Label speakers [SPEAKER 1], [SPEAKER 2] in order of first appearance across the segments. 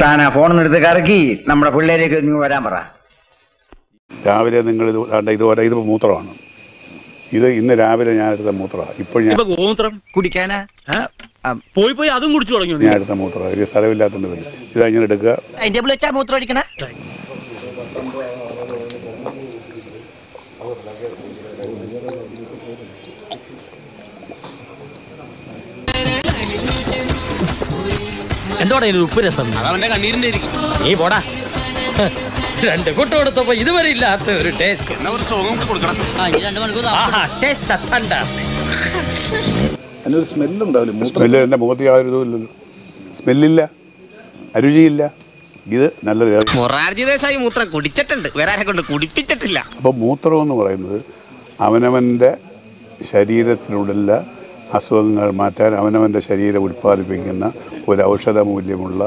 [SPEAKER 1] Thana phone എടുത്ത് കറക്കി നമ്മുടെ പിള്ളേരേക്ക് നിങ്ങൾ വരാൻ പറ.
[SPEAKER 2] രാവിലെ നിങ്ങൾ ഇത് ദാണ്ട ഇതുപോലെ ഇത് മൂത്രമാണ്. ഇത് ഇന്ന് രാവിലെ ഞാൻ എടുത്ത മൂത്രമാണ്. ഇപ്പോൾ ഞാൻ
[SPEAKER 3] ഗോമൂത്രം
[SPEAKER 4] കുടിക്കാനാ?
[SPEAKER 3] പോയി പോയി അതും കുടിച്ചു തുടങ്ങി
[SPEAKER 2] ഞാൻ എടുത്ത മൂത്രമാണ്. ഒരു സ്ഥലമില്ലാത്തതുകൊണ്ട് വരും ഇതാ ഞാൻ എടുക്കുക.
[SPEAKER 4] അതിന്റെ വിളിച്ചാ മൂത്രം ഒഴിക്കണ?
[SPEAKER 5] എന്തോടാ ഇതിന് ഉപ്പ് രസം?
[SPEAKER 6] അതവന്റെ കണ്ണീരിന്റെ
[SPEAKER 5] നീ പോടാ. രണ്ട് കൂട്ടം കൊടുത്തപ്പോ ഇതുവരെ ഇല്ലാത്ത ഒരു ടേസ്റ്റ്.
[SPEAKER 6] ഒരു കൊടുക്കണം.
[SPEAKER 5] തണ്ട.
[SPEAKER 7] അതിനൊരു സ്മെല്ലുണ്ടാവില്ല? മൂത്രം
[SPEAKER 2] സ്മെല്ല് എന്റെ മുഖത്ത് യാതൊരു ഇതും സ്മെല്ലില്ല. അരുചിയില്ല. ഇത് നല്ല
[SPEAKER 6] മൊറാർജി ദേശായി മൂത്രം കുടിച്ചിട്ടുണ്ട്. വേറെ ആരെ കൊണ്ട് കുടിപ്പിച്ചിട്ടില്ല.
[SPEAKER 2] അപ്പോൾ മൂത്രം എന്ന് പറയുന്നത് അവനവന്റെ ശരീരത്തിനുള്ള അസുഖങ്ങൾ മാറ്റാൻ അവനവന്റെ ശരീരം ഉൽപ്പാദിപ്പിക്കുന്ന ഒരു ഔഷധ മൂല്യമുള്ള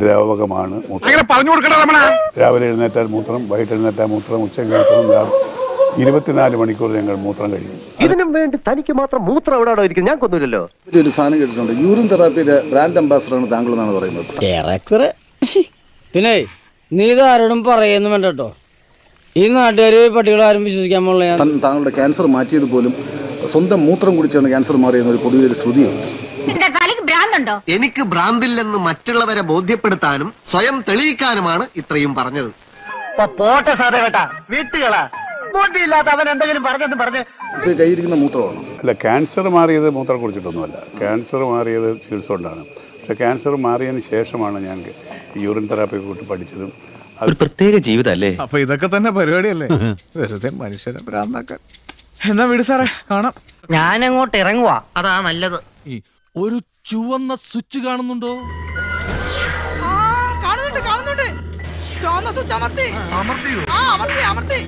[SPEAKER 2] ദ്രാവകമാണ് മൂത്രം. രാവിലെ എഴുന്നേറ്റാൽ മൂത്രം വൈകിട്ട് എഴുന്നേറ്റാൽ മൂത്രം ഉച്ചയ്ക്ക് മൂത്രം ഇരുപത്തിനാല് മണിക്കൂർ ഞങ്ങൾ മൂത്രം കഴിയും
[SPEAKER 8] ഇതിനും വേണ്ടി തനിക്ക് മാത്രം മൂത്രം എവിടെ ഇരിക്കും ഞാൻ കൊന്നില്ലല്ലോ
[SPEAKER 7] ഒരു സാധനം കേട്ടിട്ടുണ്ട്. യൂറിൻ തെറാപ്പിയുടെ ബ്രാൻഡ് അംബാസഡറാണ് താങ്കൾ എന്നാണ് പറയുന്നത്.
[SPEAKER 5] ഏറെക്കുറെ. പിന്നെ നീ ഇത് ആരോടും പറയുന്നു വേണ്ട കേട്ടോ. ഈ നാട്ടുകാർ പട്ടികളാരും വിശ്വസിക്കാൻ പോലുള്ള
[SPEAKER 7] താങ്കളുടെ ക്യാൻസർ മാറ്റിയത് പോലും സ്വന്തം മൂത്രം കുടിച്ചാണ് ക്യാൻസർ മാറിയെന്ന ഒരു പൊതുവെ ഒരു ശ്രുതിയുണ്ട്.
[SPEAKER 9] എനിക്ക് ഭ്രാന്തില്ലെന്ന് മറ്റുള്ളവരെ ബോധ്യപ്പെടുത്താനും സ്വയം തെളിയിക്കാനുമാണ് ഇത്രയും പറഞ്ഞത്.
[SPEAKER 1] പോട്ടെ കേട്ടാ. വീട്ടുകളാ.
[SPEAKER 7] കയ്യിരിക്കുന്ന മൂത്രമാണ്.
[SPEAKER 2] അല്ല ക്യാൻസർ മാറിയത് മൂത്രം കുടിച്ചിട്ടൊന്നുമല്ല. ക്യാൻസർ മാറിയത് ചികിത്സ കൊണ്ടാണ്. പക്ഷെ ക്യാൻസർ മാറിയതിന് ശേഷമാണ് ഞാൻ യൂറിൻ തെറാപ്പി കൂട്ടി പഠിച്ചതും ഒരു
[SPEAKER 8] പ്രത്യേക ജീവിതല്ലേ
[SPEAKER 10] അപ്പൊ ഇതൊക്കെ തന്നെ പരിപാടിയല്ലേ? വെറുതെ മനുഷ്യനെ ഭ്രാന്താക്കാൻ. എന്നാ വിട് സാറേ കാണാം.
[SPEAKER 4] ഞാൻ അങ്ങോട്ട് ഇറങ്ങുവാ. അതാ നല്ലത്.
[SPEAKER 10] ഒരു ചുവന്ന സ്വിച്ച് കാണുന്നുണ്ടോ?
[SPEAKER 5] കാണുന്നുണ്ട് കാണുന്നുണ്ട്. ചുവന്ന സ്വിച്ച് അമർത്തി. അമർത്തി ആ അമർത്തി അമർത്തി.